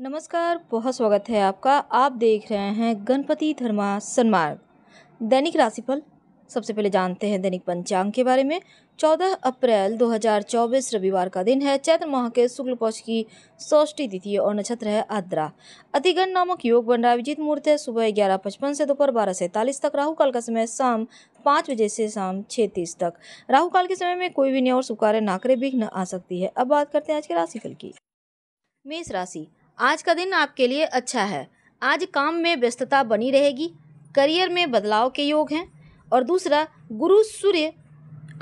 नमस्कार, बहुत स्वागत है आपका। आप देख रहे हैं गणपति धर्मा सन्मार्ग। दैनिक राशिफल। सबसे पहले जानते हैं दैनिक पंचांग के बारे में। 14 अप्रैल 2024 रविवार का दिन है। चैत्र माह के शुक्ल पक्ष की षष्ठी तिथि और नक्षत्र है आद्रा। अतिगण नामक योग बन रहा विजित मुहूर्त है। सुबह ग्यारह पचपन से दोपहर बारह सैंतालीस तक। राहु काल का समय शाम पाँच बजे से शाम छः तीस तक। राहु काल के समय में कोई भी नया और शुभ कार्य ना करे विघ्न आ सकती है। अब बात करते हैं आज के राशिफल की। मेष राशि। आज का दिन आपके लिए अच्छा है। आज काम में व्यस्तता बनी रहेगी, करियर में बदलाव के योग हैं और दूसरा, गुरु सूर्य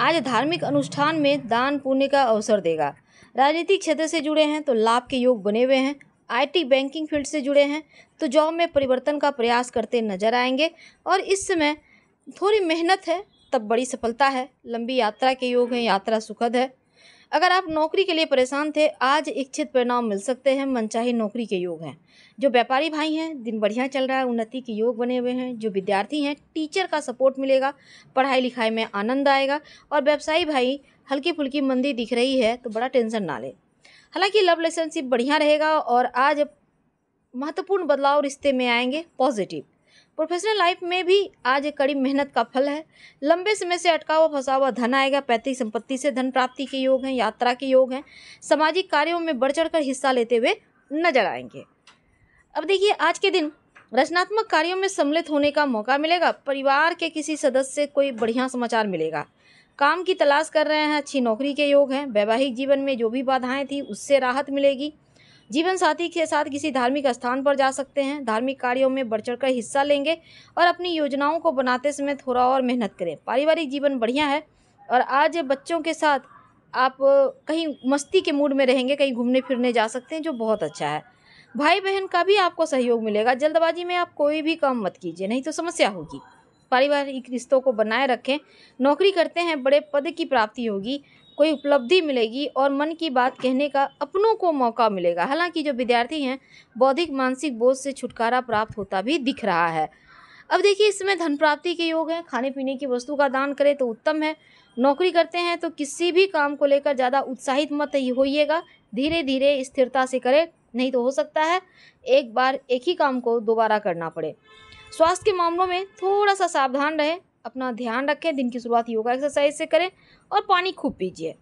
आज धार्मिक अनुष्ठान में दान पुण्य का अवसर देगा। राजनीतिक क्षेत्र से जुड़े हैं तो लाभ के योग बने हुए हैं। आईटी बैंकिंग फ़ील्ड से जुड़े हैं तो जॉब में परिवर्तन का प्रयास करते नज़र आएँगे और इस समय थोड़ी मेहनत है, तब बड़ी सफलता है। लंबी यात्रा के योग हैं, यात्रा सुखद है। अगर आप नौकरी के लिए परेशान थे, आज इच्छित परिणाम मिल सकते हैं, मनचाही नौकरी के योग हैं। जो व्यापारी भाई हैं, दिन बढ़िया चल रहा है, उन्नति के योग बने हुए हैं। जो विद्यार्थी हैं, टीचर का सपोर्ट मिलेगा, पढ़ाई लिखाई में आनंद आएगा और व्यवसायी भाई हल्की फुल्की मंदी दिख रही है तो बड़ा टेंशन ना ले। हालाँकि लव रिलेशनशिप बढ़िया रहेगा और आज महत्वपूर्ण बदलाव रिश्ते में आएँगे, पॉजिटिव। प्रोफेशनल लाइफ में भी आज एक कड़ी मेहनत का फल है। लंबे समय से अटका हुआ फंसा हुआ धन आएगा, पैतृक संपत्ति से धन प्राप्ति के योग हैं, यात्रा के योग हैं। सामाजिक कार्यों में बढ़ चढ़ हिस्सा लेते हुए नज़र आएँगे। अब देखिए, आज के दिन रचनात्मक कार्यों में सम्मिलित होने का मौका मिलेगा। परिवार के किसी सदस्य से कोई बढ़िया समाचार मिलेगा। काम की तलाश कर रहे हैं, अच्छी नौकरी के योग हैं, वैवाहिक जीवन में जो भी बाधाएँ थी, उससे राहत मिलेगी। जीवन साथी के साथ किसी धार्मिक स्थान पर जा सकते हैं। धार्मिक कार्यों में बढ़ चढ़ हिस्सा लेंगे और अपनी योजनाओं को बनाते समय थोड़ा और मेहनत करें। पारिवारिक जीवन बढ़िया है और आज बच्चों के साथ आप कहीं मस्ती के मूड में रहेंगे, कहीं घूमने फिरने जा सकते हैं, जो बहुत अच्छा है। भाई बहन का भी आपको सहयोग मिलेगा। जल्दबाजी में आप कोई भी काम मत कीजिए, नहीं तो समस्या होगी। पारिवारिक रिश्तों को बनाए रखें। नौकरी करते हैं, बड़े पद की प्राप्ति होगी। कोई उपलब्धि मिलेगी और मन की बात कहने का अपनों को मौका मिलेगा। हालाँकि जो विद्यार्थी हैं, बौद्धिक, मानसिक बोझ से छुटकारा प्राप्त होता भी दिख रहा है। अब देखिए, इसमें धन प्राप्ति के योग हैं। खाने पीने की वस्तु का दान करें तो उत्तम है। नौकरी करते हैं तो किसी भी काम को लेकर ज़्यादा उत्साहित मत होइएगा। धीरे धीरे स्थिरता से करें, नहीं तो हो सकता है एक बार एक ही काम को दोबारा करना पड़े। स्वास्थ्य के मामलों में थोड़ा सा सावधान रहें। अपना ध्यान रखें, दिन की शुरुआत योगा एक्सरसाइज से करें और पानी खूब पीजिए।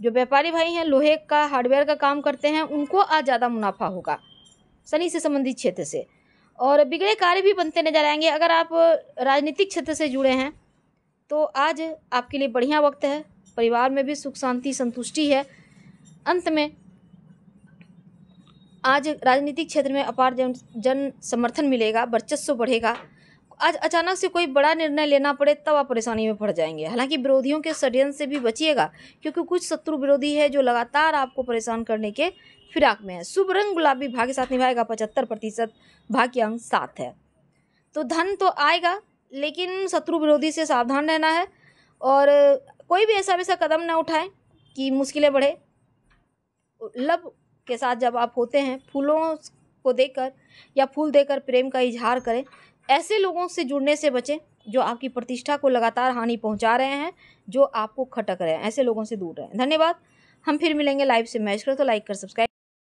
जो व्यापारी भाई हैं, लोहे का हार्डवेयर का काम करते हैं, उनको आज ज़्यादा मुनाफा होगा, शनि से संबंधित क्षेत्र से। और बिगड़े कार्य भी बनते नज़र आएँगे। अगर आप राजनीतिक क्षेत्र से जुड़े हैं तो आज आपके लिए बढ़िया वक्त है। परिवार में भी सुख, शांति, संतुष्टि है। अंत में, आज राजनीतिक क्षेत्र में अपार जन जन समर्थन मिलेगा, वर्चस्व बढ़ेगा। आज अचानक से कोई बड़ा निर्णय लेना पड़े, तब आप परेशानी में पड़ जाएँगे। हालाँकि विरोधियों के षड्यंत्र से भी बचिएगा, क्योंकि कुछ शत्रु विरोधी है जो लगातार आपको परेशान करने के फिराक में है। शुभ रंग, गुलाबी भाग के साथ निभाएगा, पचहत्तर प्रतिशत भाग्य अंक सात है। तो धन तो आएगा, लेकिन शत्रु विरोधी से सावधान रहना है और कोई भी ऐसा वैसा कदम ना उठाएँ कि मुश्किलें बढ़े। लब के साथ जब आप होते हैं, फूलों को देकर या फूल देकर प्रेम का इजहार करें, ऐसे लोगों से जुड़ने से बचें जो आपकी प्रतिष्ठा को लगातार हानि पहुँचा रहे हैं, जो आपको खटक रहे हैं, ऐसे लोगों से दूर रहें। धन्यवाद। हम फिर मिलेंगे लाइव से। मैच करो तो लाइक कर सब्सक्राइब